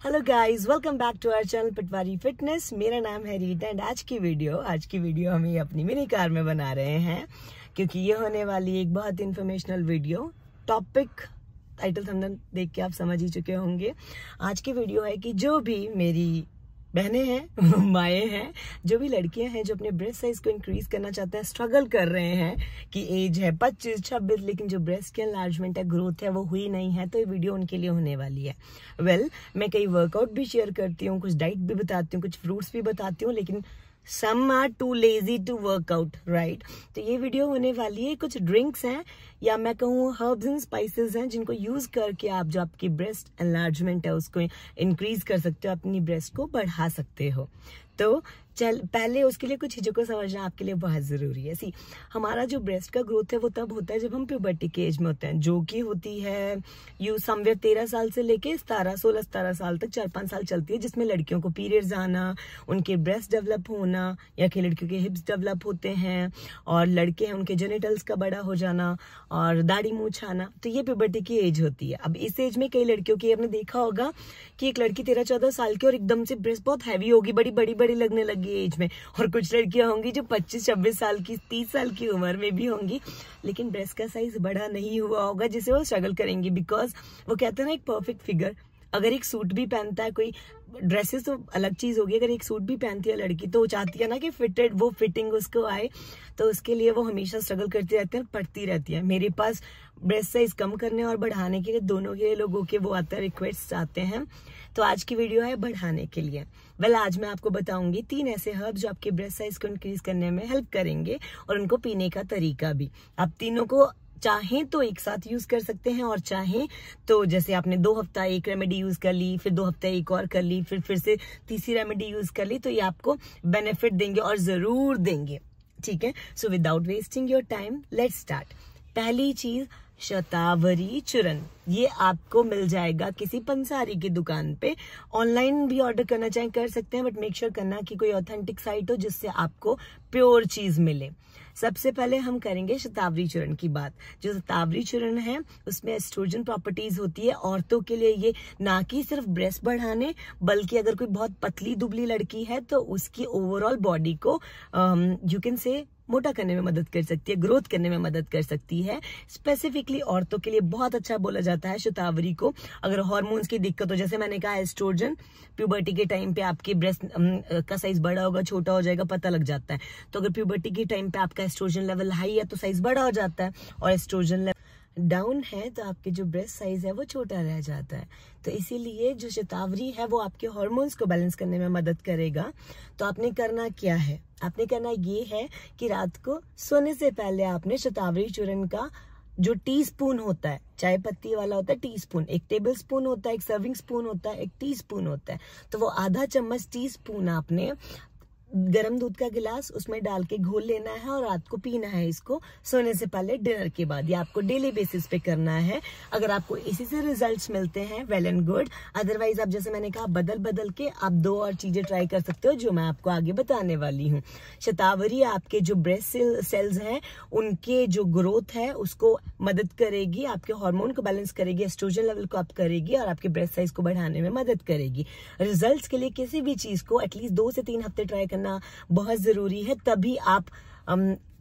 Hello guys welcome back to our channel Patwari fitness मेरा नाम है रीटा एंड आज की वीडियो आज की वीडियो हम ये अपनी मिनी कार में बना रहे हैं, क्योंकि ये होने वाली एक बहुत informational video topic title thumbnail देख के आप समझ ही चुके होंगे। आज की वीडियो है कि जो भी मेरी बहनें हैं माए हैं जो भी लड़कियाँ हैं जो अपने ब्रेस्ट साइज़ को इंक्रीज करना चाहते हैं स्ट्रगल कर रहे हैं कि एज है पच्चीस छब्बीस लेकिन जो ब्रेस्ट की एनलार्जमेंट है ग्रोथ है वो हुई नहीं है तो ये वीडियो उनके लिए होने वाली है। वेल well, मैं कई वर्कआउट भी शेयर करती हूँ कुछ डाइट भी बताती हूँ कुछ फ्रूट्स भी बताती हूँ लेकिन some are too lazy to workout right तो ये वीडियो होने वाली है, कुछ ड्रिंक्स हैं, या मैं कहूँ हर्ब्स एंड स्पाइसेस हैं, जिनको यूज़ करके आप जो आपकी ब्रेस्ट एनलार्जमेंट है, उसको इंक्रीज कर सकते हो, अपनी ब्रेस्ट को बढ़ा सकते हो। तो चल, पहले उसके लिए कुछ चीज़ों को समझना आपके लिए बहुत ज़रूरी है। सी हमारा जो ब्रेस्ट का ग्रोथ है, वो तब होता है जब हम प्यूबर्टी के एज में होते हैं। जो कि होती है यू समवेयर तेरह साल से लेके सतारह, सोलह, सतारह साल तक, चार, पाँच साल चलती है, जिसमें लड़कियों को पीरियड्स आना, उनके ब्रेस्ट डेवलप होना, या कि लड़कियों के हिप्स डेवलप होते हैं, और लड़के हैं, उनके जेनिटल्स का बड़ा हो जाना, और दाढ़ी मूछ आना तो ये प्यूबर्टी की एज होती है। अब इस एज में कई लड़कियों की, आपने देखा होगा कि एक लड़की तेरह, चौदह साल की और एकदम से ब्रेस्ट बहुत हैवी होगी, बड़ी बड़ी बड़ी लगने लगी होंगी एज में। और कुछ लड़कियाँ होंगी जो 25-26 साल की 30 साल की उम्र में भी होंगी। लेकिन ब्रेस्ट का साइज़ बड़ा नहीं हुआ होगा, जिसे वो स्ट्रगल करेंगी बिकॉज़ वो कहते हैं ना, एक परफेक्ट फिगर अगर एक सूट भी पहनता है कोई ड्रेसेस तो अलग चीज़ होगी, अगर एक सूट भी पहनती है लड़की तो चाहती है ना कि फिटेड वो फिटिंग उसको आए तो उसके लिए वो हमेशा स्ट्रगल करती रहती है पढ़ती रहती है। मेरे पास ब्रेस्ट साइज़ कम करने और बढ़ाने के लिए, दोनों के लोगों के वो आते हैं रिक्वेस्ट आते हैं। तो आज की वीडियो है बढ़ाने के लिए। वेल आज मैं आपको बताऊँगी तीन ऐसे हर्ब जो आपके ब्रेस्ट साइज़ को इंक्रीज करने में हेल्प करेंगे और उनको पीने का तरीका भी। आप तीनों को चाहें तो एक साथ यूज़ कर सकते हैं और चाहें तो जैसे आपने दो हफ़्ता एक रेमेडी यूज़ कर ली, फिर दो हफ़्ता एक और कर ली, फिर फिर से तीसरी रेमेडी यूज़ कर ली तो ये आपको बेनिफिट देंगे और ज़रूर देंगे। ठीक है? So without wasting your time let start पहली चीज़, शतावरी चूरन। ये आपको मिल जाएगा किसी पंसारी की दुकान पे। ऑनलाइन भी ऑर्डर करना चाहे, कर सकते हैं बट मेक श्योर करना कि कोई ऑथेंटिक साइट हो जिससे आपको प्योर चीज़ मिले। सबसे पहले हम करेंगे शतावरी चूर्ण की बात। जो शतावरी चूर्ण है, उसमें एस्ट्रोजन प्रॉपर्टीज़ होती है, औरतों के लिए ये ना कि सिर्फ़ ब्रेस्ट बढ़ाने, बल्कि अगर कोई बहुत पतली दुबली लड़की है तो उसकी ओवरऑल बॉडी को यू कैन से मोटा करने में मदद कर सकती है, ग्रोथ करने में मदद कर सकती है। स्पेसिफिकली औरतों के लिए बहुत अच्छा बोला जाता है शतावरी को। अगर हॉर्मोन्स की दिक्कत हो, जैसे मैंने कहा एस्ट्रोजन प्यूबर्टी के टाइम पे आपकी ब्रेस्ट का साइज़ बड़ा होगा, छोटा हो जाएगा, पता लग जाता है। तो अगर प्यूबर्टी के टाइम पे आपका एस्ट्रोजन लेवल हाई है तो साइज़ बड़ा हो जाता है और एस्ट्रोजन लेवल डाउन है तो आपके जो ब्रेस्ट साइज़ है, वो छोटा रह जाता है। तो इसीलिए जो शतावरी है, वो आपके हॉर्मोन्स को बैलेंस करने में मदद करेगा। तो आपने करना क्या है? आपने करना ये है कि रात को सोने से पहले आपने शतावरी चूर्ण का जो टी स्पून होता है, चाय पत्ती वाला होता है टी स्पून एक टेबल स्पून होता है, एक सर्विंग स्पून होता है, एक टी स्पून होता है। तो वो आधा चम्मच टी स्पून आपने गर्म दूध का गिलास उसमें डाल के घोल लेना है और रात को पीना है इसको सोने से पहले डिनर के बाद। ये आपको डेली बेसिस पे करना है। अगर आपको इसी से रिजल्ट्स मिलते हैं वेल एंड गुड अदरवाइज़ आप जैसे मैंने कहा बदल बदल के आप दो और चीज़ें ट्राई कर सकते हो, जो मैं आपको आगे बताने वाली हूँ। शतावरी आपके जो ब्रेस्ट सेल्स हैं, उनके जो ग्रोथ है, उसको मदद करेगी, आपके हार्मोन को बैलेंस करेगी एस्ट्रोजन लेवल को अप करेगी और आपके ब्रेस्ट साइज़ को बढ़ाने में मदद करेगी। रिज़ल्ट के लिए किसी भी चीज़ को एटलीस्ट दो से तीन हफ़्ते ट्राई करना करना बहुत ज़रूरी है तभी आप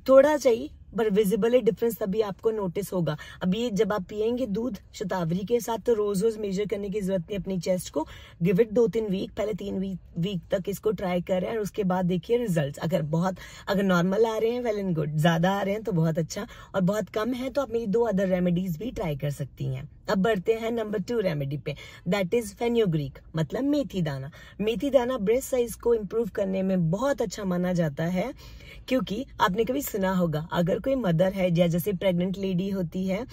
थोड़ा चाहिए पर विजिबली डिफरेंस अभी आपको नोटिस होगा। अभी जब आप पियेंगे दूध शतावरी के साथ तो रोज रोज मेजर करने की ज़रूरत नहीं अपनी चेस्ट को। गिव इट दो तीन वीक पहले तीन वीक वीक तक इसको ट्राई करें और उसके बाद देखिए रिज़ल्ट अगर बहुत, अगर नॉर्मल आ रहे हैं वेल एंड गुड ज़्यादा आ रहे हैं तो बहुत अच्छा। और बहुत कम है तो आप मेरी दो अदर रेमेडीज भी ट्राई कर सकती हैं। अब बढ़ते हैं नंबर टू रेमेडी पे। दैट इज़ फेन्योग्रीक मतलब मेथी दाना। मेथी दाना ब्रेस्ट साइज़ को इम्प्रूव करने में बहुत अच्छा माना जाता है, क्योंकि आपने कभी सुना होगा, अगर कोई मदर है या जैसे प्रेग्नेंट लेडी होती है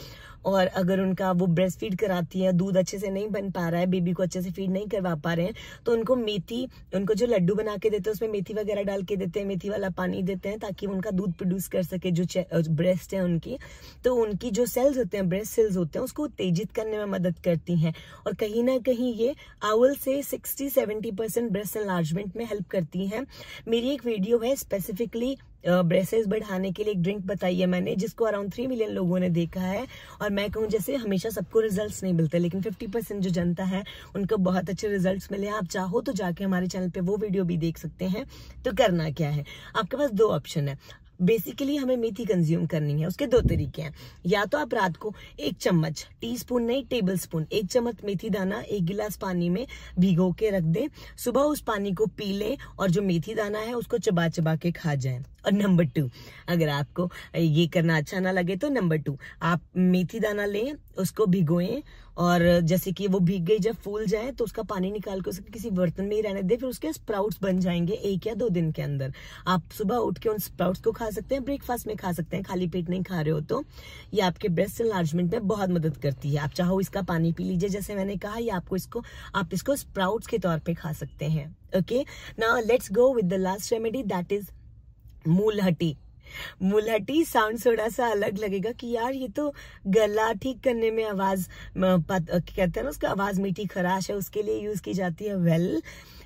और अगर उनका वो ब्रेस्ट फ़ीड कराती है, दूध अच्छे से नहीं बन पा रहा है बेबी को अच्छे से फ़ीड नहीं करवा पा रहे हैं तो उनको मेथी, उनको जो लड्डू बना के देते हैं, उसमें मेथी वगैरह डाल के देते हैं, मेथी वाला पानी देते हैं, ताकि उनका दूध प्रोड्यूस कर सके, जो ब्रेस्ट है उनकी। तो उनकी जो सेल्स होते हैं ब्रेस्ट सेल्स होते हैं, उसको उत्तेजित करने में मदद करती हैं। और कहीं ना कहीं ये आवल से sixty seventy percent breast enlargement में हेल्प करती हैं। मेरी एक वीडियो है स्पेसिफिकली ब्रेसेस बढ़ाने के लिए एक ड्रिंक बताई है मैंने, जिसको अराउंड थ्री मिलियन लोगों ने देखा है। और मैं कहूँ, जैसे हमेशा सबको रिजल्ट्स नहीं मिलते, लेकिन 50 परसेंट जो जनता है, उनको बहुत अच्छे रिजल्ट्स मिले। आप चाहो तो जाके हमारे चैनल पे वो वीडियो भी देख सकते हैं। तो करना क्या है? आपके पास दो ऑप्शन है। बेसिकली हमें मेथी कंज्यूम करनी है, उसके दो तरीके हैं। या तो आप रात को एक चम्मच टी स्पून नहीं टेबल स्पून एक चम्मच मेथी दाना, एक गिलास पानी में भिगो के रख दें। सुबह उस पानी को पी लें और जो मेथी दाना है, उसको चबा चबा के खा जाएँ। और नंबर टू अगर आपको ये करना अच्छा ना लगे तो नंबर टू आप मेथी दाना लें, उसको भिगोएँ और जैसे कि वो भीग गई, जब फूल जाए तो उसका पानी निकाल के उसके किसी बर्तन में ही रहने दे, फिर उसके स्प्राउट्स बन जाएँगे एक या दो दिन के अंदर। आप सुबह उठ के उन स्प्राउट्स को खा सकते हैं, ब्रेकफास्ट में खा सकते हैं, खाली पेट नहीं खा रहे हो तो। ये आपके ब्रेस्ट एनलार्जमेंट में बहुत मदद करती है। आप चाहो इसका पानी पी लीजिए, जैसे मैंने कहा, या आपको इसको, आप इसको स्प्राउट्स के तौर पर खा सकते हैं। ओके? ना let's go with the last remedy that is मूलहटी मुलहटी साउंड थोड़ा सा अलग लगेगा कि यार ये तो गला ठीक करने में आवाज़ कहते हैं ना उसका, आवाज़ मीठी खराश है, उसके लिए यूज़ की जाती है वेल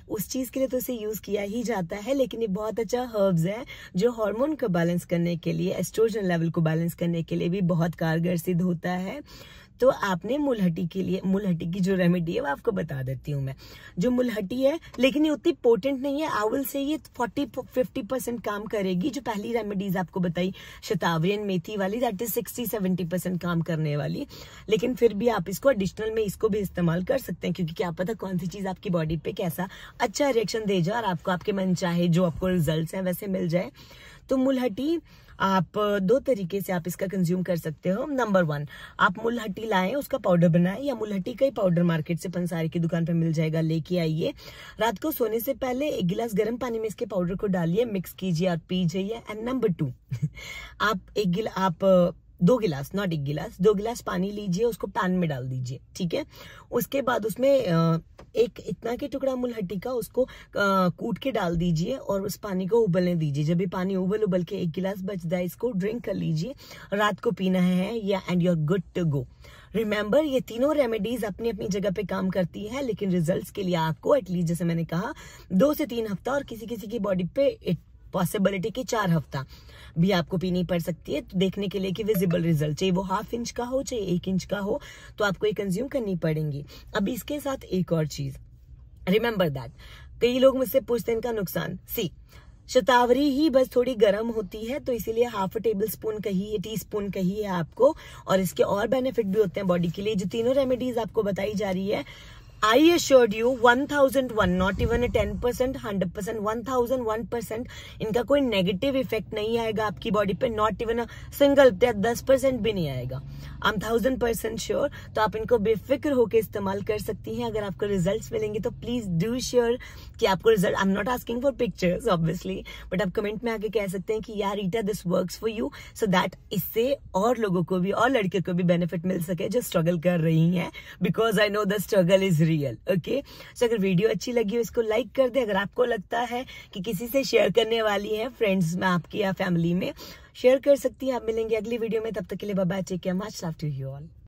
उस चीज़ के लिए तो इसे यूज़ किया ही जाता है, लेकिन ये बहुत अच्छा हर्ब्स है जो हार्मोन को बैलेंस करने के लिए एस्ट्रोजन लेवल को बैलेंस करने के लिए भी बहुत कारगर सिद्ध होता है। तो आपने मुलहटी के लिए, मुलहटी की जो रेमेडी है वो आपको बता देती हूँ मैं। जो मुलहटी है, लेकिन ये उतनी पोटेंट नहीं है, आवल से ये फोर्टी फिफ्टी परसेंट काम करेगी, जो पहली रेमेडीज आपको बताई शतावरियन मेथी वाली that is sixty seventy percent काम करने वाली। लेकिन फिर भी आप इसको एडिशनल में इसको भी इस्तेमाल कर सकते हैं, क्योंकि क्या पता कौन सी चीज़ आपकी बॉडी पे कैसा अच्छा रिएक्शन दे जाए और आपको, आपके मन चाहे जो आपको रिज़ल्ट है, वैसे मिल जाए। तो मुलहटी, आप, दो तरीके से आप इसका कंज्यूम कर सकते हो। नंबर वन आप मुलहट्टी लाएँ, उसका पाउडर बनाएँ, या मुलहट्टी का ही पाउडर मार्केट से पंसारी की दुकान पर मिल जाएगा, लेके आइए। रात को सोने से पहले एक गिलास गर्म पानी में इसके पाउडर को डालिए मिक्स कीजिए और पी जाइए एंड नंबर टू आप एक गिला, आप दो गिलास, नॉट एक गिलास, दो गिलास पानी लीजिए, उसको पैन में डाल दीजिए, ठीक है? उसके बाद उसमें एक इतना के टुकड़ा मुलहट्टी का उसको कूट के डाल दीजिए और उस पानी को उबलने दीजिए। जब भी पानी उबल उबल के एक गिलास बच जाए, इसको ड्रिंक कर लीजिए। रात को पीना है, या and you're good to go remember ये तीनों रेमेडीज अपनी अपनी जगह पे काम करती है, लेकिन रिजल्ट्स के लिए आपको एटलीस्ट जैसे मैंने कहा, दो से तीन हफ़्ता और किसी किसी की बॉडी पे पॉसिबिलिटी की चार हफ़्ता भी आपको पीनी पड़ सकती है तो देखने के लिए कि विजिबल रिज़ल्ट चाहे वो हाफ़ इंच का हो, चाहे एक इंच का हो तो आपको ये कंज्यूम करनी पड़ेंगी। अब इसके साथ एक और चीज़। रिमेंबर दैट कई लोग मुझसे पूछते हैं इनका नुकसान। सी शतावरी ही बस थोड़ी गर्म होती है तो इसीलिए हाफ़ टेबल स्पून कही टी स्पून कही है आपको, और इसके और बेनिफिट भी होते हैं बॉडी के लिए। जो तीनों रेमेडीज आपको बताई जा रही है I assured you 1001 not even a 10 percent hundred percent one thousand one percent इनका कोई नेगेटिव इफ़ेक्ट नहीं आएगा आपकी बॉडी पे नॉट इवन अ सिंगल दस परसेंट भी नहीं आएगा। I am thousand percent sure तो आप इनको बेफिक्र होकर इस्तेमाल कर सकती हैं। अगर आपको रिज़ल्ट मिलेंगे तो प्लीज़ डू श्योर कि आपको result I am not asking for pictures obviously but आप कमेंट में आके कह सकते हैं कि, यार Rita this work for you so that इससे और लोगों को भी, और लड़के को भी बेनिफिट मिल सके जो स्ट्रगल कर रही हैं because I know the struggle is real okay so अगर वीडियो अच्छी लगी हो, इसको लाइक कर दे। अगर आपको लगता है कि किसी से शेयर करने वाली है फ्रेंड्स में, आपकी या फैमिली में शेयर कर सकती है। आप मिलेंगे अगली वीडियो में। तब तक के लिए बाबा care much love to you all